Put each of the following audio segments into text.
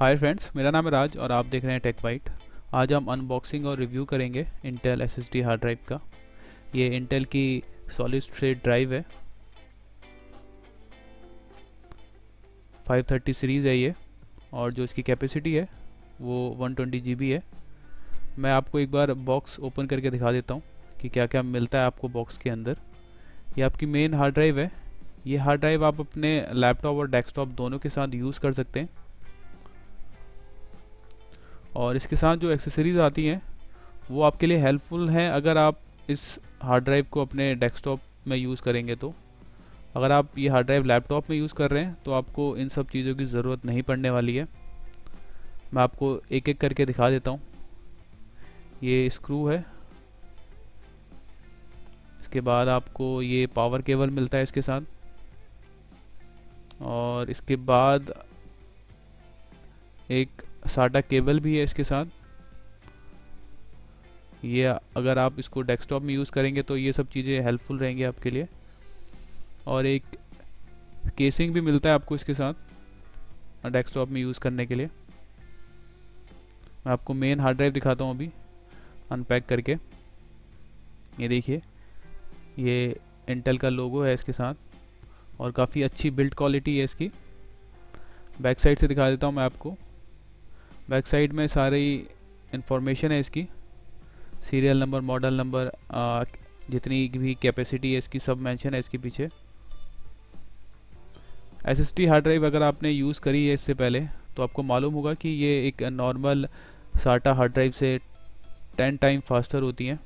Hi friends मेरा नाम है राज और आप देख रहे हैं टेक वाइट आज हम अनबॉक्सिंग और रिव्यू करेंगे इंटेल एसएसडी हार्ड ड्राइव का। ये इंटेल की सॉलिड स्टेट ड्राइव है। 530 सीरीज़ है ये और जो इसकी कैपेसिटी है, वो 120 ट्वेंटी है। मैं आपको एक बार बॉक्स ओपन करके दिखा देता हूँ कि क्या क्या मिलता है आपको बॉक्स के अंदर। ये आपकी मेन हार्ड ड्राइव है। ये हार्ड ड्राइव आप अपने लैपटॉप और डेस्कटॉप दोनों के साथ यूज़ कर सकते हैं। और इसके साथ जो एक्सेसरीज़ आती हैं, वो आपके लिए हेल्पफुल हैं अगर आप इस हार्ड ड्राइव को अपने डेस्कटॉप में यूज़ करेंगे तो। अगर आप ये हार्ड ड्राइव लैपटॉप में यूज़ कर रहे हैं तो आपको इन सब चीज़ों की ज़रूरत नहीं पड़ने वाली है। मैं आपको एक एक करके दिखा देता हूँ। ये स्क्रू है। इसके बाद आपको ये पावर केबल मिलता है इसके साथ। और इसके बाद एक साटा केबल भी है इसके साथ। ये अगर आप इसको डेस्कटॉप में यूज़ करेंगे तो ये सब चीज़ें हेल्पफुल रहेंगी आपके लिए। और एक केसिंग भी मिलता है आपको इसके साथ, डेस्कटॉप में यूज़ करने के लिए। मैं आपको मेन हार्ड ड्राइव दिखाता हूँ अभी, अनपैक करके। ये देखिए, ये इंटेल का लोगो है इसके साथ, और काफ़ी अच्छी बिल्ड क्वालिटी है इसकी। बैक साइड से दिखा देता हूँ मैं आपको। बैक साइड में सारी इंफॉर्मेशन है इसकी। सीरियल नंबर मॉडल नंबर जितनी भी कैपेसिटी है इसकी सब मेंशन है इसके पीछे। एस हार्ड ड्राइव अगर आपने यूज़ करी है इससे पहले तो आपको मालूम होगा कि ये एक नॉर्मल साटा हार्ड ड्राइव से टेन टाइम फास्टर होती हैं।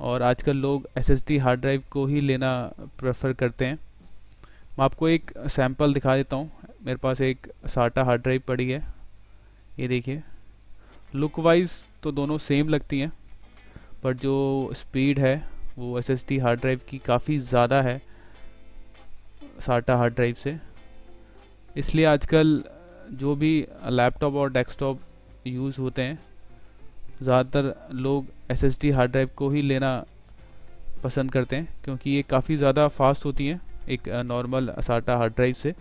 और आजकल लोग एस हार्ड ड्राइव को ही लेना प्रेफर करते हैं। मैं आपको एक सैंपल दिखा देता हूँ। मेरे पास एक साटा हार्ड ड्राइव पड़ी है। ये देखिए। लुक वाइज तो दोनों सेम लगती हैं, पर जो स्पीड है, वो एस एस हार्ड ड्राइव की काफ़ी ज़्यादा है साटा हार्ड ड्राइव से। इसलिए आजकल जो भी लैपटॉप और डेस्कटॉप यूज़ होते हैं, ज़्यादातर लोग एस हार्ड ड्राइव को ही लेना पसंद करते हैं, क्योंकि ये काफ़ी ज़्यादा फास्ट होती हैं। एक नॉर्मल साटा हार्ड ड्राइव से।